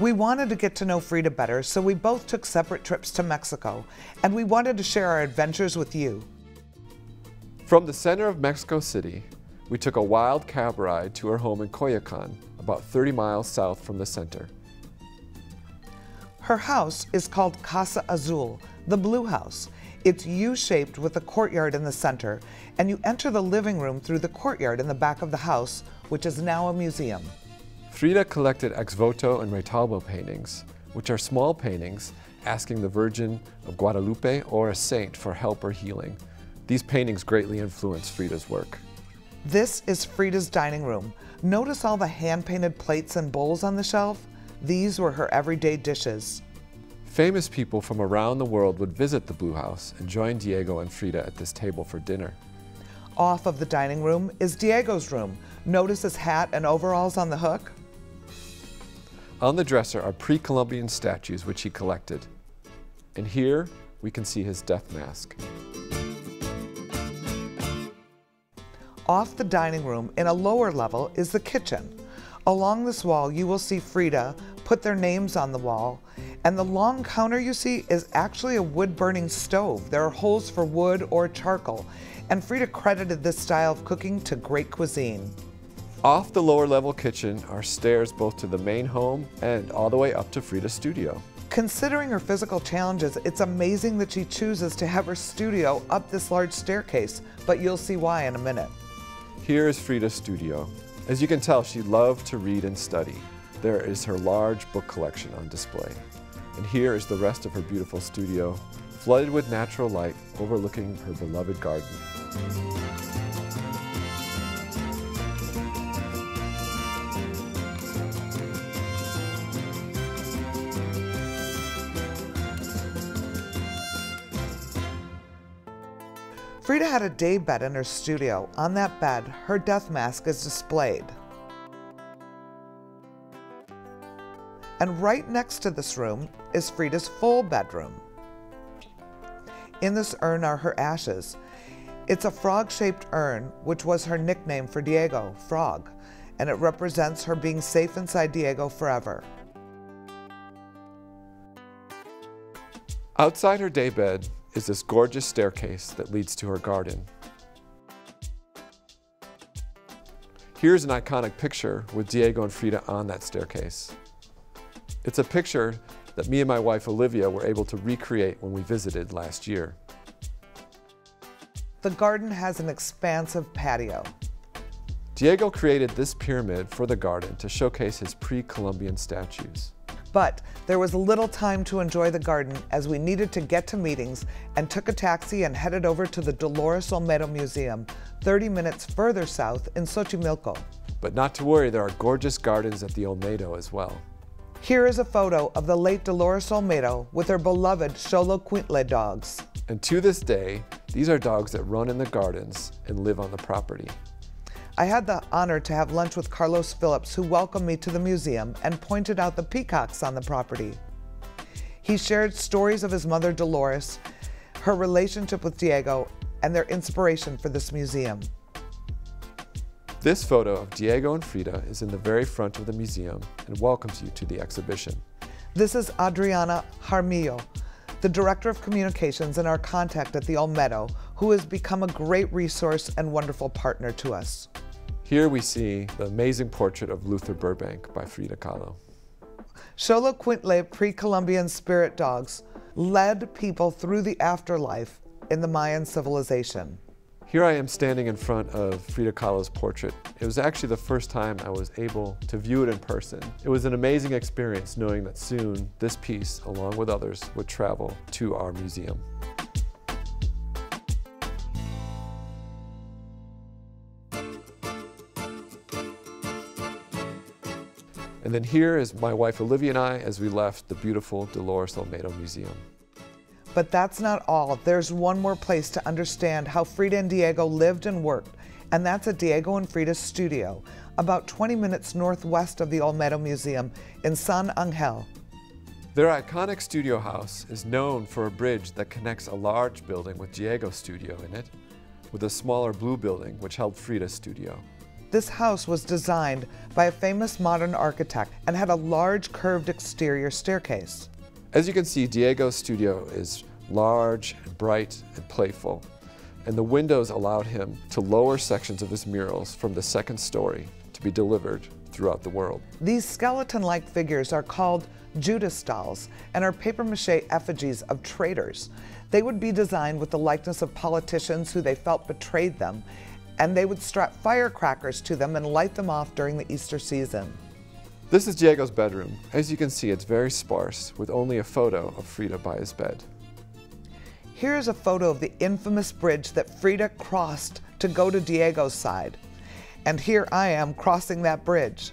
We wanted to get to know Frida better, so we both took separate trips to Mexico, and we wanted to share our adventures with you. From the center of Mexico City, we took a wild cab ride to her home in Coyoacan, about 30 miles south from the center. Her house is called Casa Azul, the Blue House. It's U-shaped with a courtyard in the center, and you enter the living room through the courtyard in the back of the house, which is now a museum. Frida collected ex voto and retablo paintings, which are small paintings asking the Virgin of Guadalupe or a saint for help or healing. These paintings greatly influenced Frida's work. This is Frida's dining room. Notice all the hand-painted plates and bowls on the shelf? These were her everyday dishes. Famous people from around the world would visit the Blue House and join Diego and Frida at this table for dinner. Off of the dining room is Diego's room. Notice his hat and overalls on the hook? On the dresser are pre-Columbian statues which he collected. And here we can see his death mask. Off the dining room in a lower level is the kitchen. Along this wall you will see Frida put their names on the wall and the long counter you see is actually a wood burning stove. There are holes for wood or charcoal and Frida credited this style of cooking to great cuisine. Off the lower level kitchen are stairs both to the main home and all the way up to Frida's studio. Considering her physical challenges, it's amazing that she chooses to have her studio up this large staircase, but you'll see why in a minute. Here is Frida's studio. As you can tell, she loved to read and study. There is her large book collection on display. And here is the rest of her beautiful studio, flooded with natural light overlooking her beloved garden. Frida had a day bed in her studio. On that bed, her death mask is displayed. And right next to this room is Frida's full bedroom. In this urn are her ashes. It's a frog-shaped urn, which was her nickname for Diego, Frog, and it represents her being safe inside Diego forever. Outside her daybed is this gorgeous staircase that leads to her garden. Here's an iconic picture with Diego and Frida on that staircase. It's a picture that me and my wife Olivia were able to recreate when we visited last year. The garden has an expansive patio. Diego created this pyramid for the garden to showcase his pre-Columbian statues. But there was little time to enjoy the garden as we needed to get to meetings and took a taxi and headed over to the Dolores Olmedo Museum, 30 minutes further south in Xochimilco. But not to worry, there are gorgeous gardens at the Olmedo as well. Here is a photo of the late Dolores Olmedo with her beloved Xolocuintle dogs. And to this day, these are dogs that run in the gardens and live on the property. I had the honor to have lunch with Carlos Phillips, who welcomed me to the museum and pointed out the peacocks on the property. He shared stories of his mother Dolores, her relationship with Diego, and their inspiration for this museum. This photo of Diego and Frida is in the very front of the museum and welcomes you to the exhibition. This is Adriana Jaramillo, the Director of Communications and our contact at the Olmedo, who has become a great resource and wonderful partner to us. Here we see the amazing portrait of Luther Burbank by Frida Kahlo. Xolocuintle pre-Columbian spirit dogs led people through the afterlife in the Mayan civilization. Here I am standing in front of Frida Kahlo's portrait. It was actually the first time I was able to view it in person. It was an amazing experience knowing that soon this piece, along with others, would travel to our museum. And then here is my wife Olivia and I as we left the beautiful Dolores Olmedo Museum. But that's not all. There's one more place to understand how Frida and Diego lived and worked, and that's at Diego and Frida's studio, about 20 minutes northwest of the Olmedo Museum in San Angel. Their iconic studio house is known for a bridge that connects a large building with Diego's studio in it, with a smaller blue building which held Frida's studio. This house was designed by a famous modern architect and had a large curved exterior staircase. As you can see, Diego's studio is large, and bright, and playful, and the windows allowed him to lower sections of his murals from the second story to be delivered throughout the world. These skeleton-like figures are called Judas dolls and are papier-mâché effigies of traitors. They would be designed with the likeness of politicians who they felt betrayed them, and they would strap firecrackers to them and light them off during the Easter season. This is Diego's bedroom. As you can see, it's very sparse, with only a photo of Frida by his bed. Here is a photo of the infamous bridge that Frida crossed to go to Diego's side. And here I am crossing that bridge.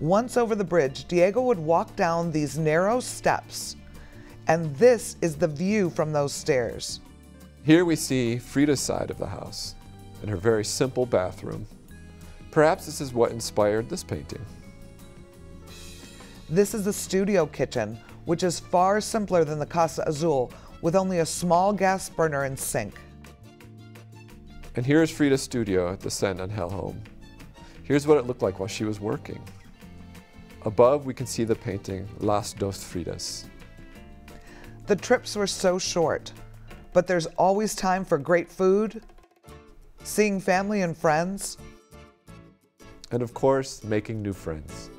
Once over the bridge, Diego would walk down these narrow steps, and this is the view from those stairs. Here we see Frida's side of the house in her very simple bathroom. Perhaps this is what inspired this painting. This is the studio kitchen, which is far simpler than the Casa Azul, with only a small gas burner and sink. And here is Frida's studio at the San Angel home. Here's what it looked like while she was working. Above, we can see the painting Las Dos Fridas. The trips were so short, but there's always time for great food, seeing family and friends, and of course, making new friends.